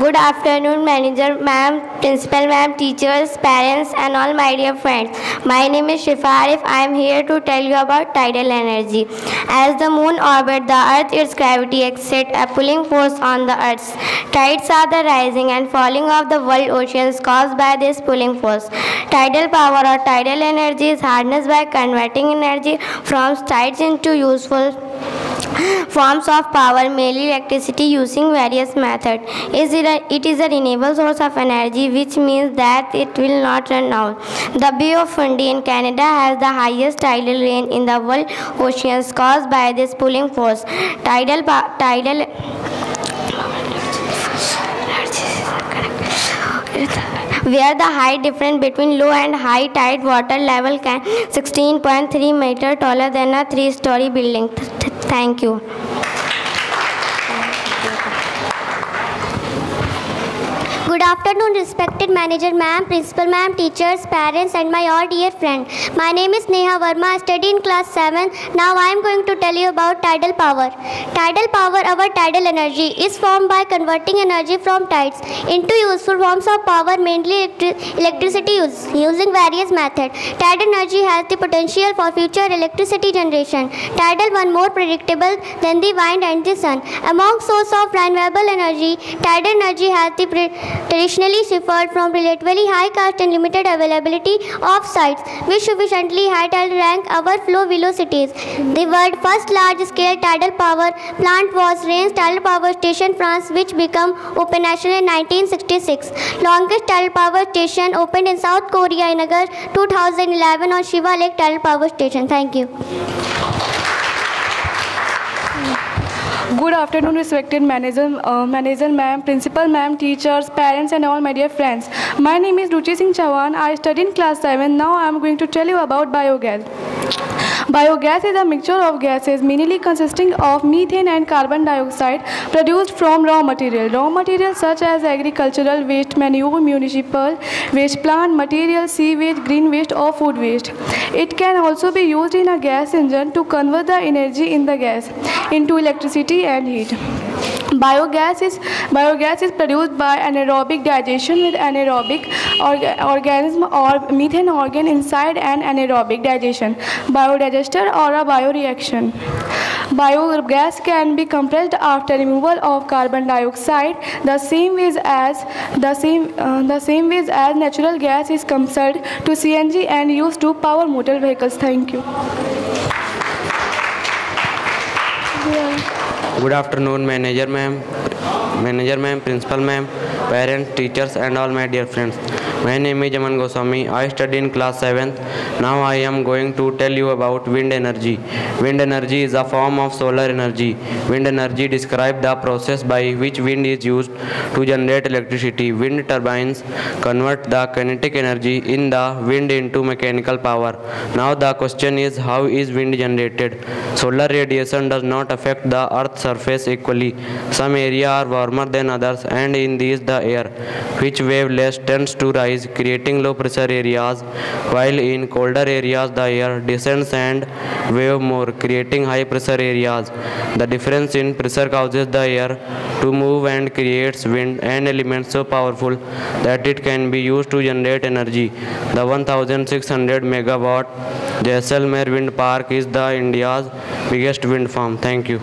Good afternoon, manager, ma'am, principal, ma'am, teachers, parents, and all my dear friends. My name is Shifa Arif. I am here to tell you about tidal energy. As the moon orbits the earth, its gravity exerts a pulling force on the earth. Tides are the rising and falling of the world oceans caused by this pulling force. Tidal power or tidal energy is harnessed by converting energy from tides into useful forms of power, mainly electricity, using various methods. Is it, is a renewable source of energy, which means that it will not run out. The Bay of Fundy in Canada has the highest tidal range in the world oceans caused by this pulling force. Tidal, tidal where the height difference between low and high tide water level can 16.3 meter taller than a three story building thank you afternoon, respected manager, ma'am, principal, ma'am, teachers, parents, and my all dear friend. My name is Neha Verma. I study in class 7. Now I am going to tell you about tidal power. Tidal power, our tidal energy, is formed by converting energy from tides into useful forms of power, mainly electri- electricity use, using various methods. Tidal energy has the potential for future electricity generation. Tidal one more predictable than the wind and the sun. Among source of renewable energy, tidal energy has the traditionally suffered from relatively high cost and limited availability of sites which sufficiently high tidal rank our flow velocities. The world's first large-scale tidal power plant was Rance Tidal Power Station, France, which became operational in 1966. Longest tidal power station opened in South Korea in August 2011 on Sihwa Lake Tidal Power Station. Thank you. Good afternoon, respected manager, uh, manager ma'am, principal ma'am, teachers, parents, and all my dear friends. My name is Ruchi Singh Chauhan. I study in class 7. Now I am going to tell you about biogas. Biogas is a mixture of gases mainly consisting of methane and carbon dioxide produced from raw material. Raw materials such as agricultural waste, manure, municipal waste, plant material, sewage, green waste or food waste. It can also be used in a gas engine to convert the energy in the gas into electricity and heat. Biogas is biogas is produced by anaerobic digestion with anaerobic orga- organism or methanogen inside an anaerobic digestion, biodigester or a bioreactor. Biogas can be compressed after removal of carbon dioxide, the same way as the same uh, the same way as natural gas is compressed to CNG and used to power motor vehicles. Thank you. Good afternoon, manager ma'am, manager ma'am, principal ma'am, parents, teachers, and all my dear friends. My name is Aman Goswami. I study in class 7th. Now I am going to tell you about wind energy. Wind energy is a form of solar energy. Wind energy describes the process by which wind is used to generate electricity. Wind turbines convert the kinetic energy in the wind into mechanical power. Now the question is how is wind generated? Solar radiation does not affect the earth's surface equally. Some areas are warmer than others and in these the air which wavelength tends to rise creating low pressure areas while in colder areas the air descends and wave more creating high pressure areas. The difference in pressure causes the air to move and creates wind and elements so powerful that it can be used to generate energy. The 1600 megawatt Jaisalmer Wind Park is the India's biggest wind farm. Thank you.